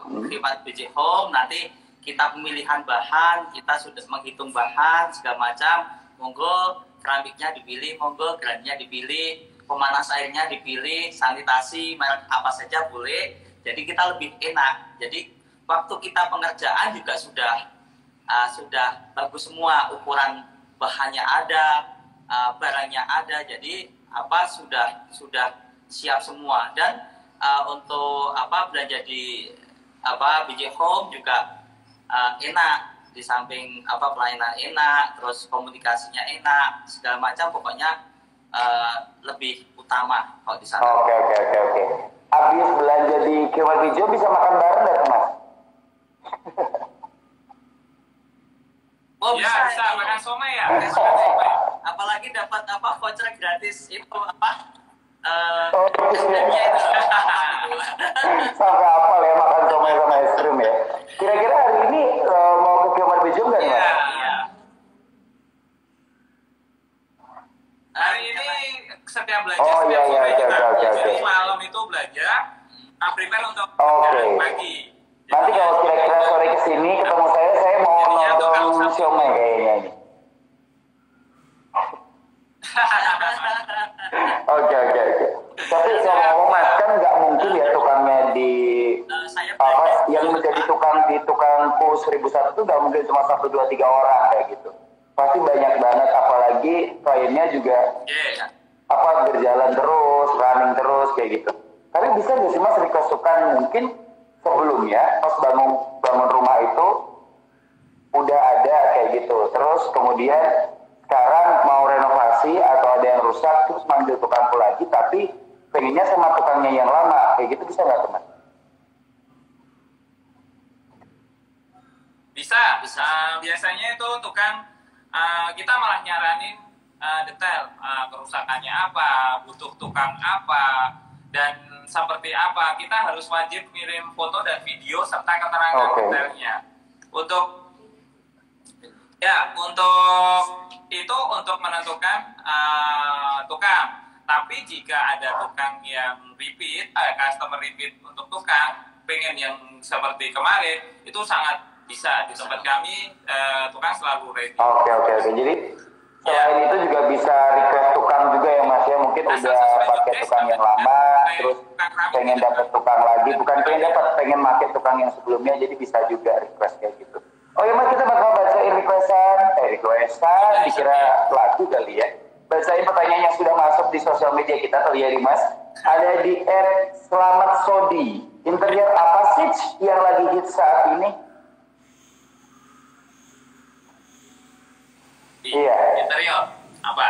Khimat BJ Home. Nanti kita pemilihan bahan kita sudah menghitung bahan segala macam. Monggo keramiknya dipilih monggo granitnya dipilih pemanas airnya dipilih sanitasi merek apa saja boleh. Jadi kita lebih enak. Jadi waktu kita pengerjaan juga sudah uh, sudah bagus semua ukuran bahannya ada uh, barangnya ada jadi apa sudah sudah siap semua dan uh, untuk apa belanja di apa BJ Home juga uh, enak di samping apa pelayanan enak terus komunikasinya enak segala macam pokoknya uh, lebih utama kalau di sana. Oke oke oke oke. Habis belanja di Bijo bisa makan bareng nggak mas? Oh ya, bisa, bisa makan somai ya. Apalagi dapat apa voucher gratis itu apa? Uh, Oh, itu. Sampai apa ya makan somai sama es krim ya? Kira-kira hari ini eh, mau ke Kiwal Bijo nggak nih Iya. Iya. Hari ini setiap belanja Oh, setiap iya, iya, kita. oke, oke, Jadi oke. malam itu belanja, nah prepare untuk belanja pagi. Nanti kalau kira-kira sore ke sini ketemu saya, saya mau Tuh kalau nonton siomay kayaknya nih. Oke oke oke. Tapi saya ngomong mas kan nggak mungkin ya tukangnya di Eh, apa yang menjadi tukang di tukangku seribu satu itu nggak mungkin cuma satu dua tiga orang kayak gitu. Pasti banyak banget apalagi kliennya juga Oke. apa berjalan terus, running terus kayak gitu. Tapi bisa nggak sih mas request tukang mungkin sebelumnya pas bangun bangun rumah itu udah ada kayak gitu. Terus kemudian sekarang mau renovasi atau ada yang rusak terus manggil tukangku lagi tapi pengennya sama tukangnya yang lama kayak gitu bisa nggak teman? Bisa, bisa. biasanya itu tukang uh, kita malah nyaranin uh, detail uh, kerusakannya apa, butuh tukang apa, dan seperti apa. Kita harus wajib kirim foto dan video serta keterangan Oke. detailnya. Untuk ya, untuk itu untuk menentukan uh, tukang. Tapi jika ada tukang yang repeat, uh, customer repeat untuk tukang, pengen yang seperti kemarin, itu sangat bisa di tempat kami eh, tukang selalu ready. Oke oke oke. Jadi selain itu juga bisa request tukang juga ya mas ya mungkin Asal udah pakai tukang yang kan? lama terus pengen gitu. dapat tukang lagi bukan pengen dapat pengen pakai tukang yang sebelumnya jadi bisa juga request kayak gitu. Oh ya mas kita bakal bacain requestan eh requestan dikira lagu kali ya. Bacain pertanyaan yang sudah masuk di sosial media kita kali ya Dimas. Ada di Ed Selamat Sodi. Interior apa sih yang lagi hits saat ini? Di Iya. interior apa?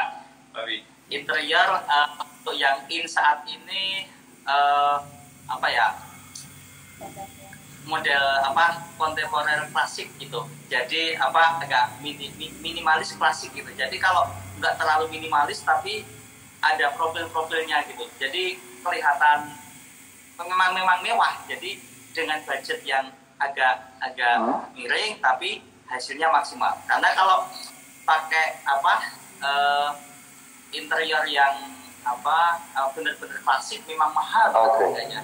Babi. interior untuk yang in saat ini eh, apa ya model apa kontemporer klasik gitu. Jadi apa agak mini, minimalis klasik gitu. Jadi kalau nggak terlalu minimalis tapi ada profil-profilnya gitu. Jadi kelihatan memang memang mewah. Jadi dengan budget yang agak agak Hmm. miring tapi hasilnya maksimal. Karena kalau pakai apa eh, interior yang apa eh, benar-benar klasik memang mahal Oke. harganya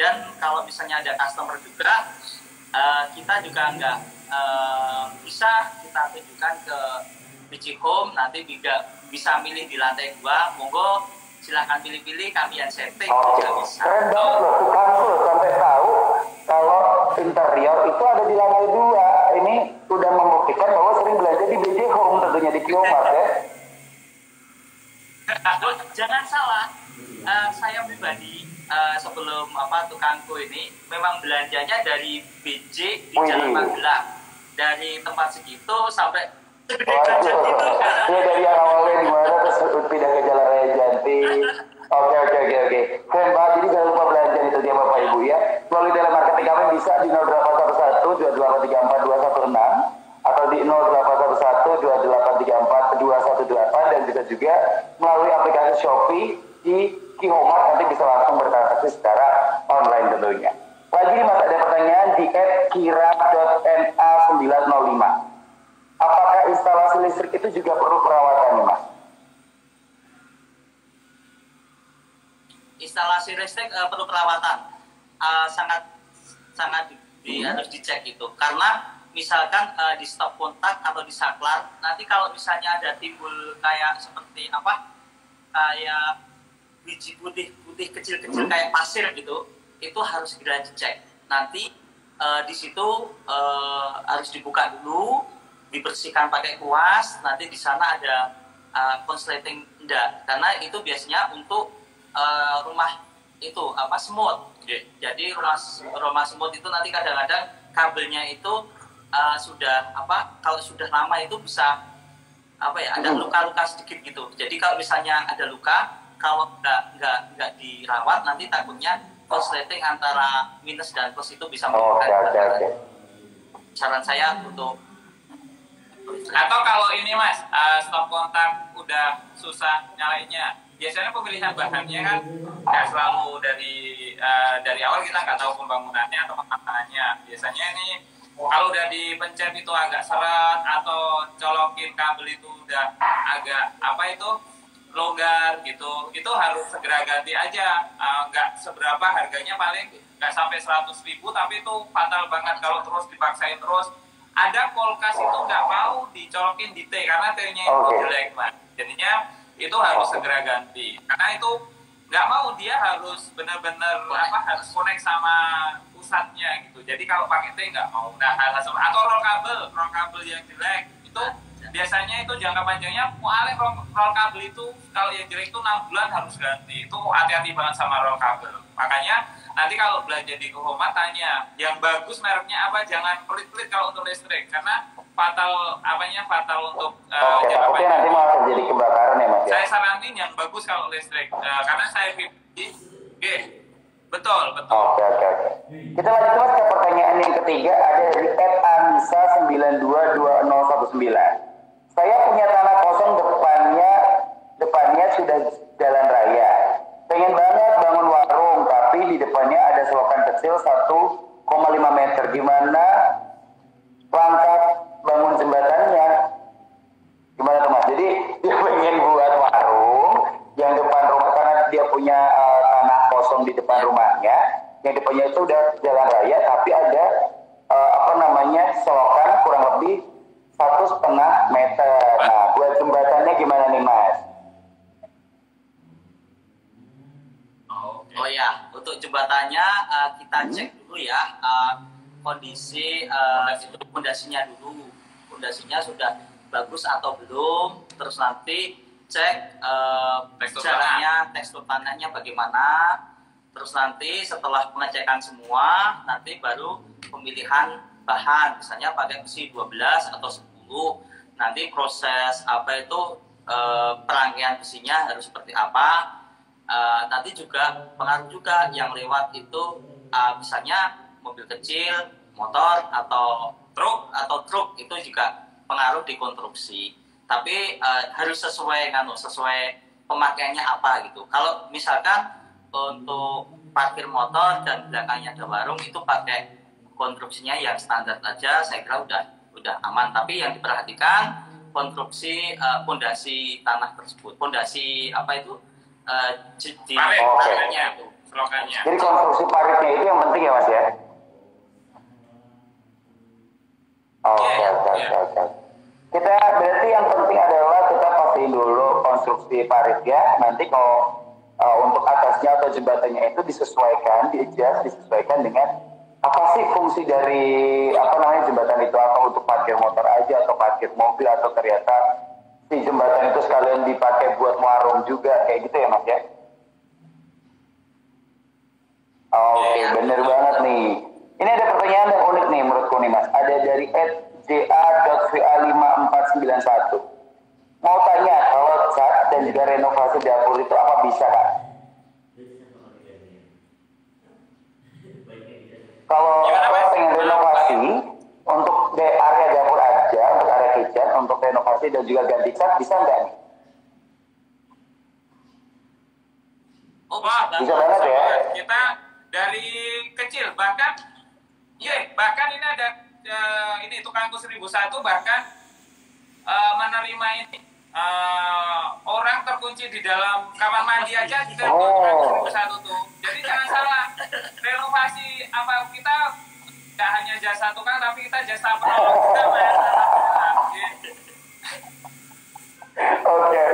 dan kalau misalnya ada customer juga eh, kita juga nggak eh, bisa kita tunjukkan ke biji home nanti juga bisa milih di lantai dua monggo silahkan pilih-pilih kami yang setting Oke, juga bisa keren banget loh. Tukangku loh sampai tahu kalau interior itu ada di lantai dua. Ini udah membuktikan bahwa sering belanja di BJ Home tentunya di Kiomart ya. Oh, jangan salah, eh, saya pribadi eh, sebelum apa tukangku ini memang belanjanya dari BJ di Wih. Jalan Magelang dari tempat segitu sampai Waduh, ya dari yang awalnya di mana terus pindah ke Jalan Raya Janti. Oke oke oke oke. Keren banget. Jadi jangan lupa belanja itu dia Bapak Ibu ya. Melalui telemarketing kami bisa di 0811 2834 216 atau di 0811 2834 218 dan juga juga melalui aplikasi Shopee di Kihomart nanti bisa langsung bertransaksi secara online tentunya. Lagi nih Mas ada pertanyaan di @kira.na905. Apakah instalasi listrik itu juga perlu perawatan nih Mas? instalasi listrik eh, perlu perawatan Eh, sangat sangat di, di- harus dicek itu karena misalkan eh, di stop kontak atau di saklar nanti kalau misalnya ada timbul kayak seperti apa kayak biji putih putih kecil-kecil kayak pasir gitu itu harus segera dicek. Nanti eh, di situ eh, harus dibuka dulu dibersihkan pakai kuas nanti di sana ada eh, konsleting enggak. Karena itu biasanya untuk eh, rumah itu apa semut. Jadi rumah rumah semut itu nanti kadang-kadang kabelnya itu eh, sudah apa kalau sudah lama itu bisa apa ya ada Hmm. luka-luka sedikit gitu. Jadi kalau misalnya ada luka kalau nggak nggak nggak dirawat nanti takutnya konsleting antara minus dan plus itu bisa Oh, menimbulkan oke oke. kebakaran. saran saya untuk Atau kalau ini mas, eh, stop kontak udah susah nyalainnya. Biasanya pemilihan bahannya kan nggak selalu dari eh, dari awal kita nggak tahu pembangunannya atau pematangannya. Biasanya ini kalau udah dipencet itu agak seret atau colokin kabel itu udah agak apa itu longgar gitu. Itu harus segera ganti aja. Eh, nggak seberapa harganya paling nggak sampai 100 ribu tapi itu fatal banget kalau terus dipaksain terus. Ada kulkas itu nggak mau dicolokin di T karena T-nya itu jelek mas. Jadinya itu harus segera ganti. Karena itu nggak mau dia harus benar-benar apa harus connect sama pusatnya gitu. Jadi kalau pakai T nggak mau. Nah hal hal atau roll kabel roll kabel yang jelek itu biasanya itu jangka panjangnya paling roll, kabel itu kalau yang jelek itu enam bulan harus ganti. Itu hati-hati banget sama roll kabel. Makanya nanti kalau belanja di Kohoma tanya yang bagus mereknya apa? Jangan pelit-pelit kalau untuk listrik. Karena fatal apanya fatal untuk uh, Oke, jangka panjang. nanti malah terjadi kebakaran ya Mas ya. saya saranin yang bagus kalau listrik. Eh, karena saya pribadi oke betul betul. Oke oke oke. Kita lanjut mas ke pertanyaan yang ketiga. Ada dari Ed Anissa 922019. Saya punya tanah kosong depannya depannya sudah jalan raya. Pengen banget bangun warung tapi di depannya ada selokan kecil 1,5 meter. Gimana langkah bangun jembatannya? Gimana tuh mas? Jadi dia pengen buat warung yang depan rumah karena dia punya eh, tanah kosong di depan rumahnya. Yang depannya itu udah jalan raya tapi ada eh, apa namanya selokan kurang lebih satu setengah meter. Nah buat jembatannya gimana nih mas? Oh ya, untuk jembatannya eh, kita cek dulu ya eh, kondisi eh, itu fondasinya dulu. Fondasinya sudah bagus atau belum. Terus nanti cek eh, Tekstur jalannya, tekstur tanahnya bagaimana. Terus nanti setelah pengecekan semua, nanti baru pemilihan bahan. Misalnya pakai besi 12 atau 10. Nanti proses apa itu eh, perangkaian besinya harus seperti apa Uh, nanti juga pengaruh juga yang lewat itu uh, misalnya mobil kecil, motor atau truk atau truk itu juga pengaruh di konstruksi. Tapi uh, harus sesuai kan sesuai pemakaiannya apa gitu. Kalau misalkan untuk parkir motor dan belakangnya ada warung itu pakai konstruksinya yang standar aja saya kira udah udah aman tapi yang diperhatikan konstruksi pondasi uh, tanah tersebut pondasi apa itu uh, di paritnya itu slogannya jadi konstruksi paritnya itu yang penting ya mas ya? Oke iya, oke iya. oke kita berarti yang penting adalah kita pastiin dulu konstruksi parit ya. Nanti kalau uh, untuk atasnya atau jembatannya itu disesuaikan, diadjust, disesuaikan dengan apa sih fungsi dari apa namanya jembatan itu? Atau untuk parkir motor aja atau parkir mobil atau ternyata si jembatan itu sekalian dipakai buat warung juga kayak gitu ya mas ya? Oke, okay, iya. bener banget nih. Ini ada pertanyaan yang unik nih menurutku nih mas. Ada dari ja.va5491. Mau tanya kalau cat dan juga renovasi dapur itu apa bisa kak? Kalau kalau pengen renovasi untuk di area dapur aja, untuk area kitchen, renovasi dan juga ganti cat bisa nggak nih? Oh, Wah, bisa banget ya. Kita dari kecil bahkan, iya bahkan ini ada uh, ini tukangku seribu satu bahkan uh, menerima ini uh, orang terkunci di dalam kamar mandi aja kita oh. satu tuh. Jadi jangan salah renovasi apa kita tidak hanya jasa tukang tapi kita jasa penolong juga mas. Oke.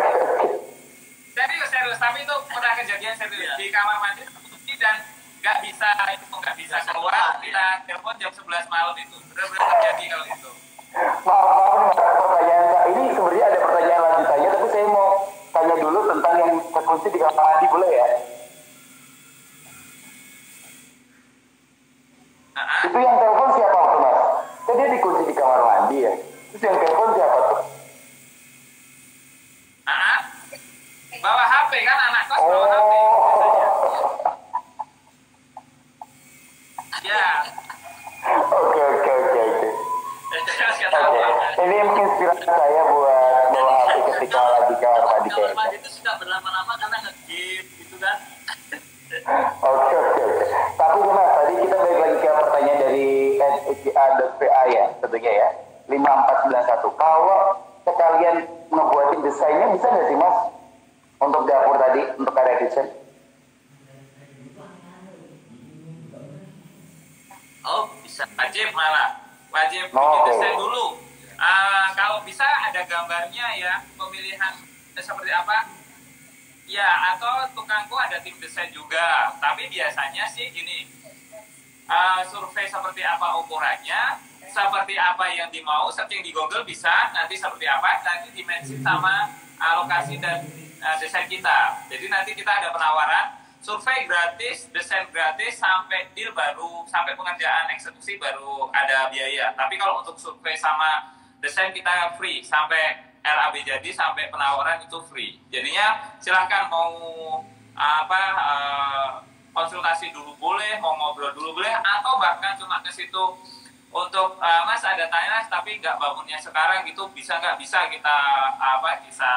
Jadi serius tapi itu pernah kejadian serius di kamar mandi terkunci dan nggak bisa itu nggak bisa keluar kita telepon jam 11 malam itu benar-benar terjadi kalau itu. Maaf, maaf pertanyaan ini sebenarnya ada pertanyaan lanjutannya, tapi saya mau tanya dulu tentang yang terkunci di kamar mandi boleh ya? Itu yang telepon siapa waktu mas? Kan dia dikunci di kamar mandi ya. Terus yang telepon siapa tuh? Uh-huh. Bawa HP kan anak kos oh. bawa HP. ya. Oke oke oke oke. Oke, ini inspirasi saya buat bawa HP ketika lagi kamar mandi kayak mandi itu suka berlama-lama karena ngegip gitu kan. Oke oke oke. Tapi mas, tadi kita balik lagi ke pertanyaan dari NECA.PA ya, tentunya ya. 5491. Kalau sekalian ngebuatin desainnya bisa nggak sih mas? Untuk dapur tadi, untuk area kitchen? Oh, bisa. Wajib malah wajib bikin oh. desain dulu. Uh, kalau bisa ada gambarnya ya, pemilihan seperti apa. Ya, atau tukangku ada tim desain juga. Tapi biasanya sih gini, uh, survei seperti apa ukurannya, seperti apa yang dimau, searching di Google bisa, nanti seperti apa, nanti dimensi sama alokasi dan uh, desain kita. Jadi nanti kita ada penawaran, survei gratis, desain gratis sampai deal baru sampai pengerjaan eksekusi baru ada biaya. Tapi kalau untuk survei sama desain kita free sampai RAB jadi sampai penawaran itu free. Jadinya silahkan mau apa uh, konsultasi dulu boleh, mau ngobrol dulu boleh, atau bahkan cuma ke situ untuk uh, Mas ada tanya tapi nggak bangunnya sekarang gitu bisa nggak? Bisa kita apa bisa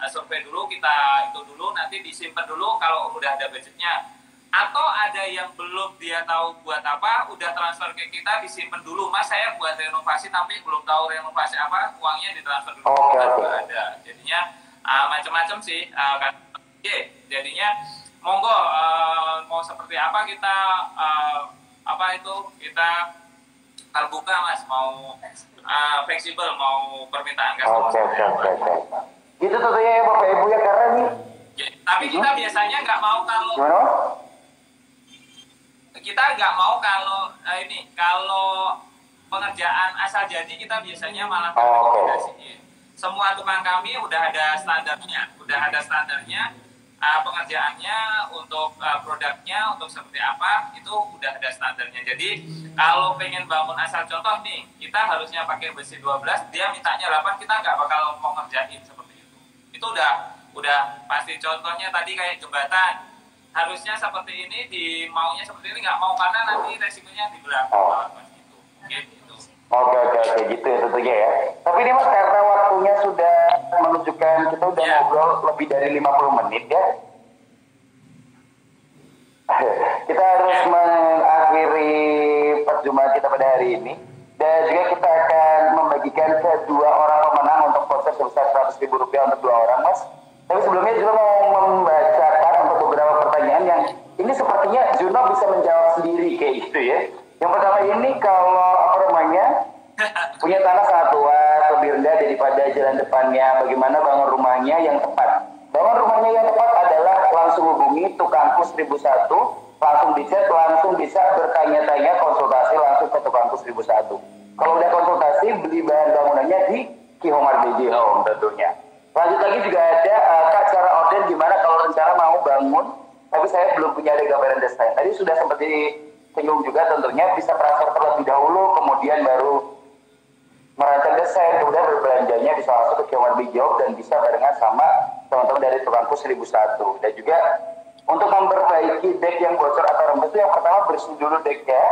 uh, survei dulu kita itu dulu nanti disimpan dulu kalau udah ada budgetnya. Atau ada yang belum dia tahu buat apa udah transfer ke kita disimpan dulu. Mas saya buat renovasi tapi belum tahu renovasi apa uangnya ditransfer dulu. Oh, okay. ada. Jadinya uh, macam-macam sih uh, kan. Yeah, jadinya monggo uh, mau seperti apa kita uh, apa itu kita terbuka mas mau uh, fleksibel mau permintaan customer okay, okay, okay. Itu tentunya ya Bapak Ibu ya karena nih. Ya, tapi kita hmm? biasanya nggak mau kalau Gimana? kita nggak mau kalau uh, ini kalau pengerjaan asal jadi kita biasanya malah oh, okay. Semua tukang kami udah ada standarnya, udah ada standarnya uh, pengerjaannya untuk uh, produknya untuk seperti apa itu udah ada standarnya. Jadi kalau pengen bangun asal contoh nih, kita harusnya pakai besi 12, dia mintanya 8, kita nggak bakal mau ngerjain seperti itu udah udah pasti contohnya tadi kayak jembatan harusnya seperti ini di maunya seperti ini nggak mau karena nanti resikonya di belakang oh. gitu. gitu. Oke oke oke gitu ya tentunya ya. Tapi ini mas karena waktunya sudah menunjukkan kita udah Ya. ngobrol lebih dari 50 menit ya. kita harus mengakhiri perjumpaan kita pada hari ini dan juga kita akan membagikan kedua orang pemenang untuk voucher sebesar 100 ribu rupiah untuk dua orang mas. Tapi sebelumnya juga mau membacakan untuk beberapa pertanyaan yang ini sepertinya Juno bisa menjawab sendiri kayak gitu ya. Yang pertama ini kalau apa namanya punya tanah sangat luas, lebih rendah daripada jalan depannya. Bagaimana bangun rumahnya yang tepat? Bangun rumahnya yang tepat adalah langsung hubungi tukang pus 1001, langsung dicek, langsung bisa bertanya-tanya, konsultasi langsung ke tukang pus 1001. Kalau udah konsultasi, beli bahan bangunannya di Kihomar BJ Home tentunya. Lanjut lagi juga ada eh, kak cara order gimana kalau rencana mau bangun, tapi saya belum punya ada gambaran desain. Tadi sudah sempat disinggung juga tentunya bisa transfer terlebih dahulu, kemudian baru merancang desain, kemudian berbelanjanya bisa langsung ke Kiawan Bijau dan bisa barengan sama teman-teman dari tukangku 1001. Dan juga untuk memperbaiki deck yang bocor atau rembes itu yang pertama bersih dulu decknya,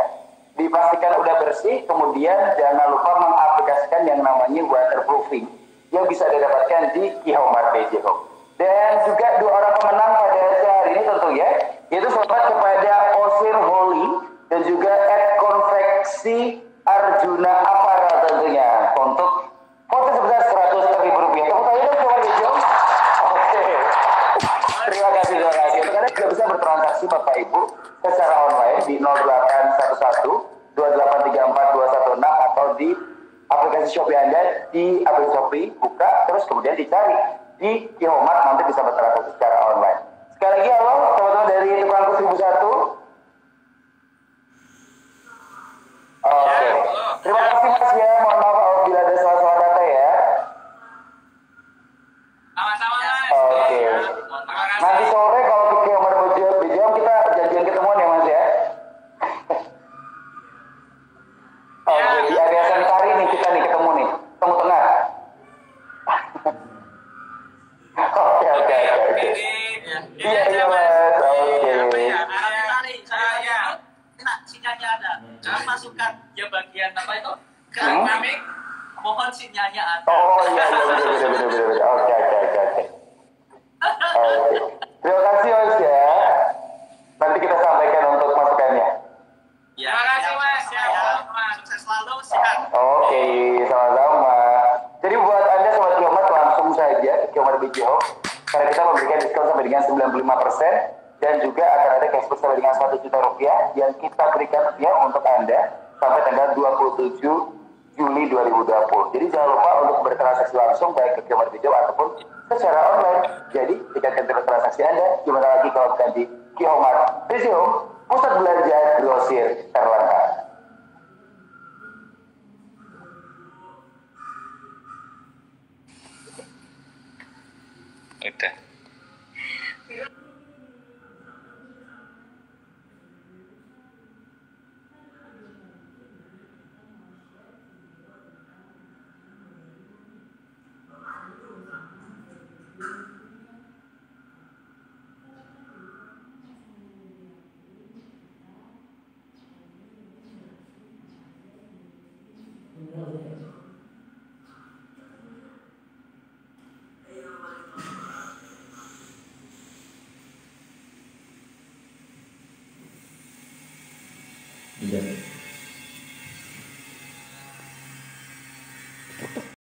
dipastikan udah bersih, kemudian jangan lupa mengaplikasikan yang namanya waterproofing yang bisa didapatkan di Kihomar Home. Dan juga dua orang pemenang pada hari ini tentu ya, yaitu sobat kepada Osir Holy dan juga Ed Konveksi Arjuna Apara tentunya untuk foto sebesar 100 ribu rupiah. Tepuk tangan dong. Oke. Terima kasih, terima kasih. Anda juga bisa bertransaksi Bapak Ibu secara online di 0811 2834 216 atau di aplikasi Shopee Anda di aplikasi Shopee buka terus kemudian dicari di Kihomart nanti bisa bertransaksi secara online. Sekali lagi halo teman-teman dari tukang kus 1001. Oke. Terima kasih Mas ya. Mohon maaf apabila ada salah-salah data ya. Sama-sama mas. Oke. Kasih. Nanti sore kalau ke Kiomar Bojo Bejam kita janjian ketemuan ya Mas ya. Oke, di area Sentari nih kita nih ketemu nih, ketemu tengah. Oke oke oke Iya iya bagian apa itu? Hmm? Keramik. Mohon sinyalnya ada. Oh iya iya betul betul betul betul. Oke oke oke oke. Terima kasih Mas ya. Nanti kita sampaikan untuk masukannya. Ya, Terima kasih, Mas. Siap, siap. Mas. Sukses selalu, sehat. Oke, sama-sama. Jadi buat Anda Sobat Kiamat langsung saja ke Kiamat BJ Home karena kita memberikan diskon sampai dengan 95% dan juga akan ada cashback sampai dengan 1 juta rupiah yang kita berikan ya untuk Anda sampai tanggal 27 Juli 2020. Jadi jangan lupa untuk bertransaksi langsung baik ke BJ Home ataupun secara online. Jadi tingkatkan terus transaksi Anda gimana lagi kalau bukan di BJ Home, pusat belanja grosir terlengkap.